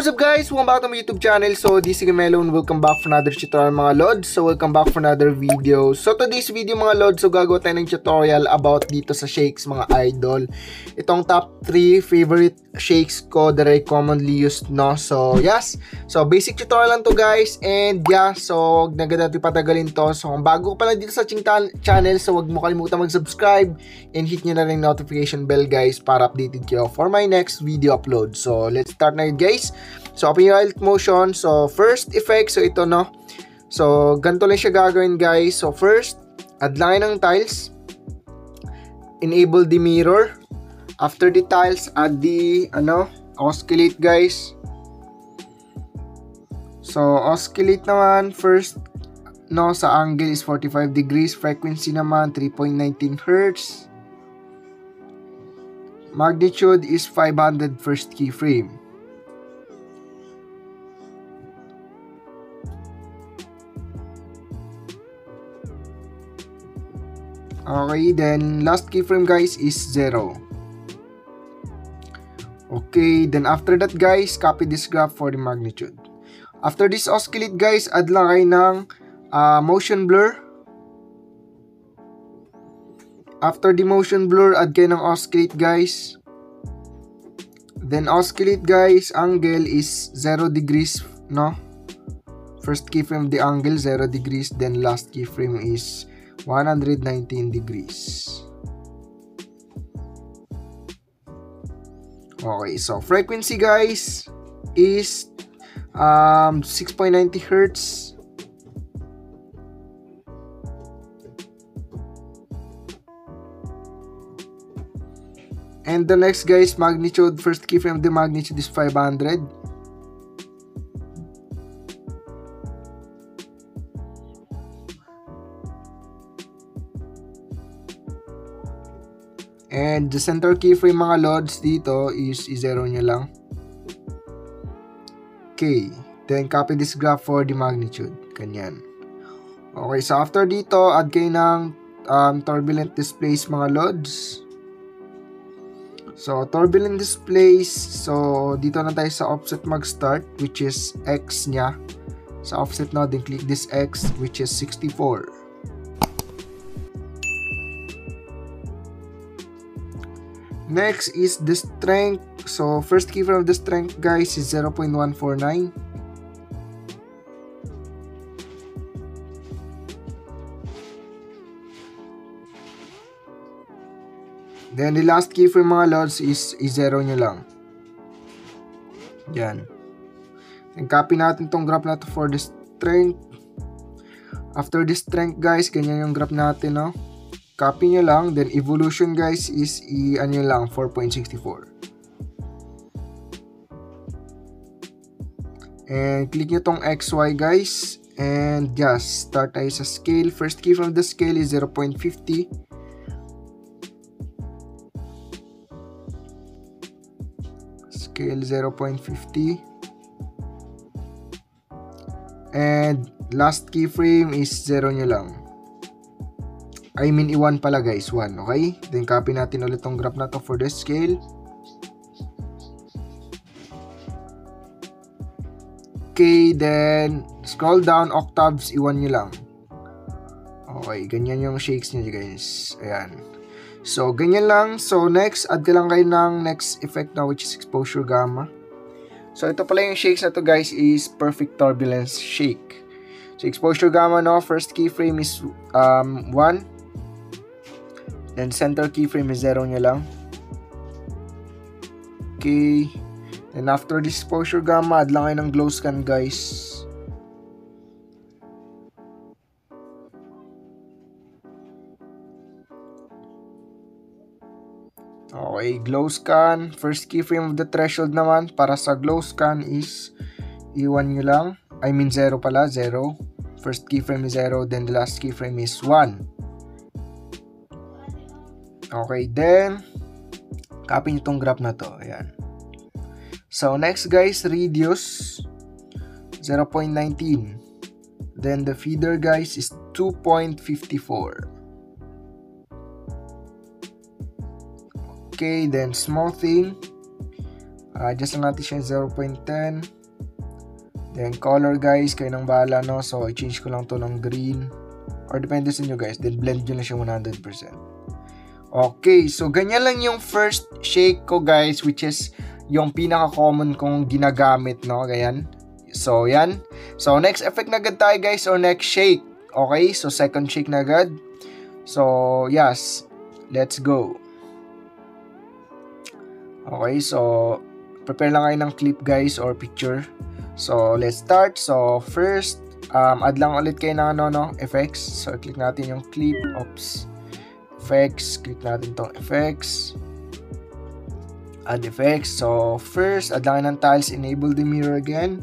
What's up guys? Welcome back to my YouTube channel. So, this is Melon. Welcome back for another tutorial mga lods. So, welcome back for another video. So, today's video mga lods, so gagawa tayo ng tutorial about dito sa shakes mga idol. Itong top 3 favorite shakes ko that I commonly used, no? So, yes. So, basic tutorial lang to guys. And yeah, so, wag na natin patagalin to. So, kung bago ka pala dito sa ating channel, so wag mo kalimutan mag-subscribe and hit nyo na rin notification bell guys para updated kayo for my next video upload. So, let's start na yun guys. So, open yung motion. So, first effect. So, ito no. So, ganito lang siya gagawin guys. So, first, add lang ng tiles. Enable the mirror. After the tiles, add the, ano, oscillate guys. So, oscillate naman, first, no, sa angle is 45 degrees. Frequency naman, 3.19 Hertz. Magnitude is 500 first keyframe. Okay, then last keyframe guys is 0. Okay, then after that guys, copy this graph for the magnitude. After this oscillate guys, add lang kayo ng uh, motion blur. After the motion blur, add kayo ng oscillate guys. Then oscillate guys, angle is 0 degrees, no? First keyframe the angle 0 degrees, then last keyframe is 119 degrees. Okay, so frequency guys is um, 6.90 hertz. And the next guys, magnitude, first keyframe the magnitude is 500. And the center keyframe mga lods dito is i-zero nyo lang. Okay. Then copy this graph for the magnitude. Ganyan. Okay, so after dito, add kayo ng um, turbulent displays mga lods. So, turbulent displays, so dito na tayo sa offset mag-start which is X niya. Sa offset na, then click this X which is 64. Next is the strength. So, first keyframe of the strength, guys, is 0.149. Then, the last keyframe mga lods is i-zero nyo lang. Yan. And copy natin tong graph na to for the strength. After the strength, guys, ganyan yung graph natin, no? Copy nyo lang. Then, evolution guys is i-ano lang, 4.64. And, click nyo tong XY guys. And, just start tayo sa scale. First key from the scale is 0.50. Scale 0.50. And, last keyframe is 0 nyo lang. I mean, i-1 pala guys, 1, okay? Then, copy natin ulit tong graph na to for the scale. Okay, then, scroll down, octaves, i-1 nyo lang. Okay, ganyan yung shakes nyo guys. Ayan. So, ganyan lang. So, next, add ka lang kayo ng next effect na which is exposure gamma. So, ito pala yung shakes na to guys is perfect turbulence shake. So, exposure gamma no, first keyframe is um, 1. Then center keyframe is 0 nyo lang. Okay. Then after this exposure gamma, add lang kayo ng glow scan guys. Okay, glow scan. First keyframe of the threshold naman para sa glow scan is iwan nyo lang. I mean 0 pala, 0. First keyframe is 0, then the last keyframe is 1. Okay, then, copy nyo tong graph na to. Ayan. So, next guys, radius, 0.19. Then, the feeder guys is 2.54. Okay, then small thing, Uh, adjust lang natin siya 0.10. Then, color guys, kayo nang bahala, no? So, i-change ko lang to ng green. Or depende sa inyo guys. Then, blend nyo na siya 100%. Okay, so ganyan lang yung first shake ko guys, which is yung pinaka-common kong ginagamit, no? Ganyan. So, yan. So, next effect na agad tayo guys, or next shake. Okay, so second shake na agad. So, yes. Let's go. Okay, so prepare lang kayo ng clip guys or picture. So, let's start. So, first, um, add lang ulit kayo ng ano, no, effects. So, click natin yung clip. Oops. Effects. Click natin tong effects. Add effects. So, first, add lang ng tiles. Enable the mirror again.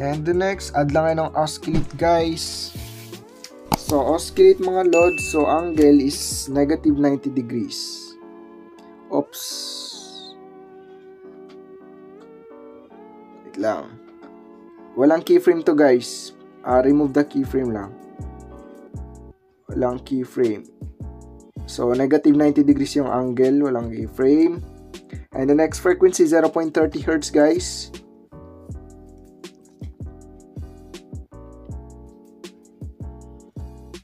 And the next, add lang ng oscillate guys. So, oscillate mga lods. So, angle is negative 90 degrees. Oops. Wait lang. Walang keyframe to guys. Uh, remove the keyframe lang. Walang keyframe. So, negative 90 degrees yung angle. Walang keyframe. And the next frequency, 0.30 Hz guys.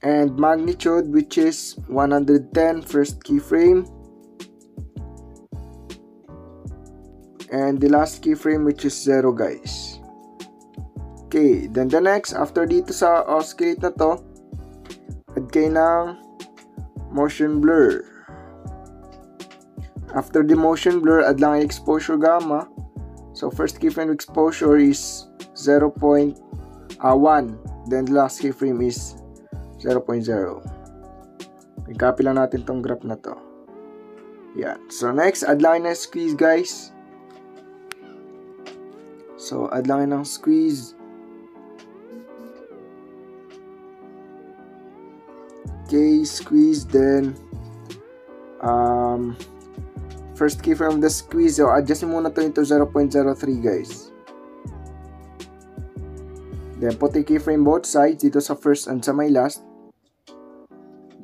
and magnitude which is 110 first keyframe and the last keyframe which is 0 guys okay then the next after dito sa oscillate na to add kayo ng motion blur after the motion blur add lang exposure gamma so first keyframe exposure is 0.1 then the last keyframe is 0.0. I-copy lang natin tong graph na to. Yan. So, next, add lang ng squeeze, guys. So, add lang ng squeeze. Okay, squeeze, then, um, first key from the squeeze, so, adjust muna to into 0.03, guys. Then, put a keyframe both sides, dito sa first and sa may last.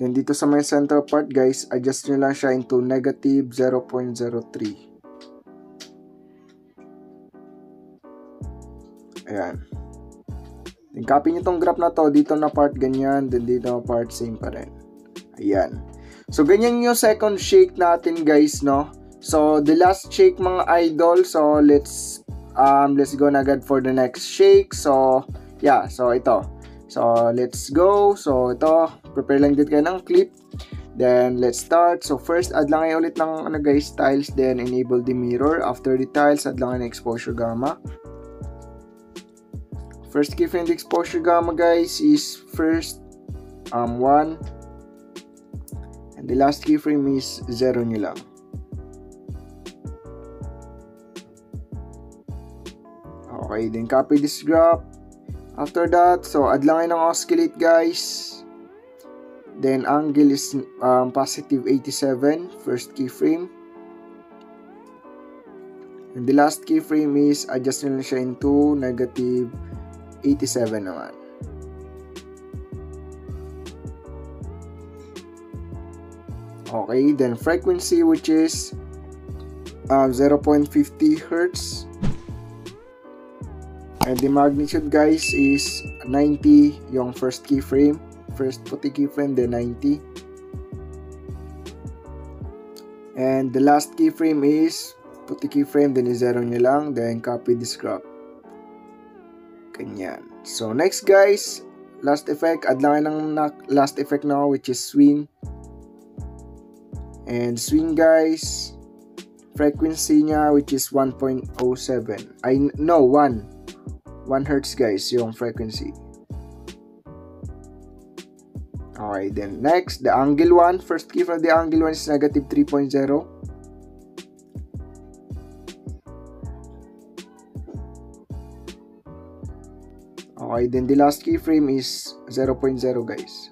Then, dito sa may center part, guys, adjust nyo lang siya into negative 0.03. Ayan. Then, copy nyo tong graph na to. Dito na part ganyan. Then, dito na part same pa rin. Ayan. So, ganyan yung second shake natin, guys, no? So, the last shake, mga idol. So, let's um, let's go na agad for the next shake. So, yeah, so ito. So, let's go. So, ito, prepare lang din kayo ng clip. Then, let's start. So, first, add lang kayo ulit ng ano guys, tiles. Then, enable the mirror. After the tiles, add lang kayo exposure gamma. First keyframe the exposure gamma guys is first um, 1. And the last keyframe is 0 nyo lang. Okay, then copy this graph. After that, so add lang ng oscillate guys. Then angle is um, positive 87, first keyframe. And the last keyframe is adjust nyo siya into negative 87 naman. Okay, then frequency which is uh, 0.50 Hertz And the magnitude guys is 90 yung first keyframe. First puti keyframe, then 90. And the last keyframe is puti keyframe, then i-zero nyo lang, then copy this graph. Ganyan. So next guys, last effect, add lang ng last effect na which is swing. And swing guys, frequency niya which is 1.07. I no 1 1 Hz guys yung frequency. Okay, then next, the angle 1. First key from the angle 1 is negative 3.0. Okay, then the last keyframe is 0.0 guys.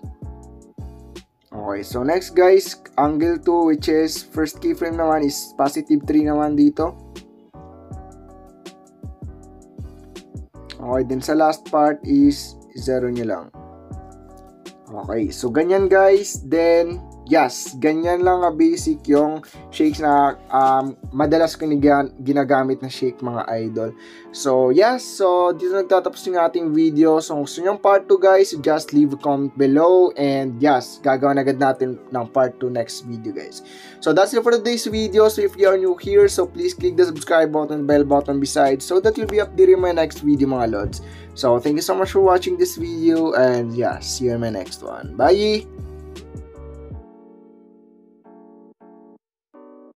Okay, so next guys, angle 2 which is first keyframe naman is positive 3 naman dito. Okay, then sa last part is 0 nyo lang. Okay, so ganyan guys. Then, yes, ganyan lang nga basic yung shakes na um, madalas ko ginagamit na shake mga idol. So, yes, so dito nagtatapos yung ating video. So, kung gusto nyo part 2 guys, just leave a comment below and yes, gagawin agad natin ng part 2 next video guys. So, that's it for today's video. So, if you are new here, so please click the subscribe button, bell button beside so that you'll be updated in my next video mga lods. So, thank you so much for watching this video and yeah, see you in my next one. Bye!